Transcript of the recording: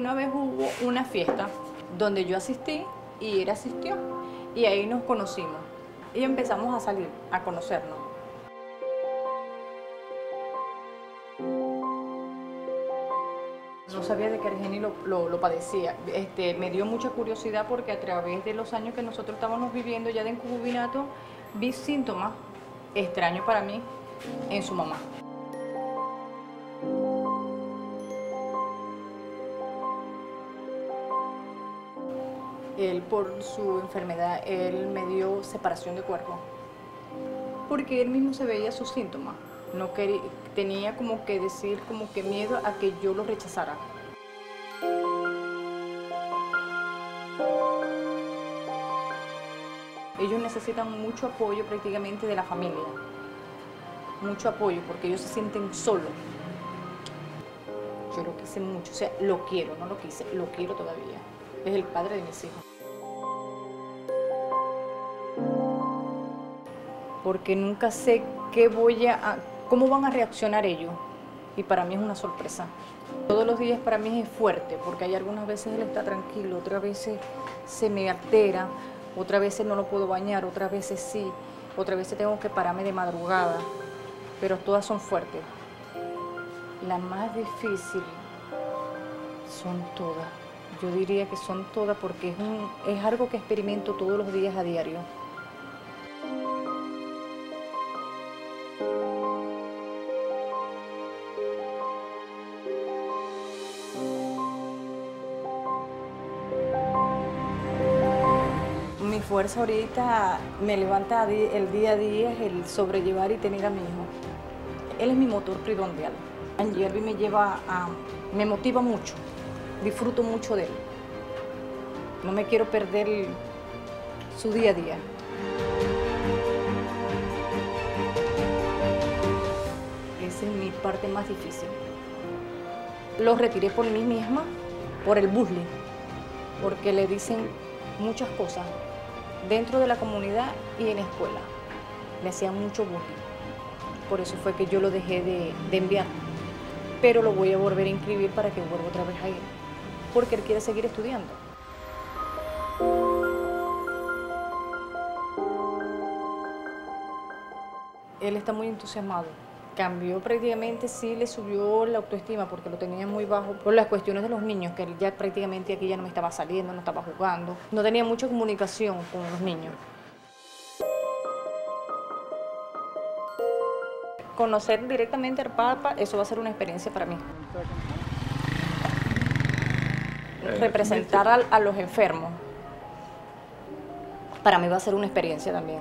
una vez hubo una fiesta donde yo asistí y él asistió y ahí nos conocimos y empezamos a salir, a conocernos. No sabía de que Argeni lo, lo, padecía. Este, me dio mucha curiosidad porque a través de los años que nosotros estábamos viviendo ya de incubinato, vi síntomas extraños para mí en su mamá. Él por su enfermedad, él me dio separación de cuerpo. Porque él mismo se veía sus síntomas. No quería, tenía como que decir, como que miedo a que yo lo rechazara. Ellos necesitan mucho apoyo prácticamente de la familia. Mucho apoyo porque ellos se sienten solos. Yo lo quise mucho, o sea, lo quiero, no lo quise, lo quiero todavía. Es el padre de mis hijos. Porque nunca sé qué voy a, cómo van a reaccionar ellos. Y para mí es una sorpresa. Todos los días para mí es fuerte, porque hay algunas veces él está tranquilo, otras veces se me altera, otras veces no lo puedo bañar, otras veces sí, otras veces tengo que pararme de madrugada, pero todas son fuertes. La más difícil son todas. Yo diría que son todas porque es, un, es algo que experimento todos los días a diario. Mi fuerza ahorita me levanta el día a día es el sobrellevar y tener a mi hijo. Él es mi motor primordial. Angelby me lleva a, me motiva mucho, disfruto mucho de él. No me quiero perder su día a día. Esa es mi parte más difícil. Lo retiré por mí misma, por el bullying, porque le dicen muchas cosas dentro de la comunidad y en la escuela. Le hacían mucho bullying. Por eso fue que yo lo dejé de, de enviar. Pero lo voy a volver a inscribir para que vuelva otra vez a ir. Porque él quiere seguir estudiando. Él está muy entusiasmado. Cambió prácticamente, sí le subió la autoestima porque lo tenía muy bajo por las cuestiones de los niños, que él ya prácticamente aquí ya no me estaba saliendo, no estaba jugando. No tenía mucha comunicación con los niños. Conocer directamente al Papa, eso va a ser una experiencia para mí. Representar a, a los enfermos, para mí va a ser una experiencia también.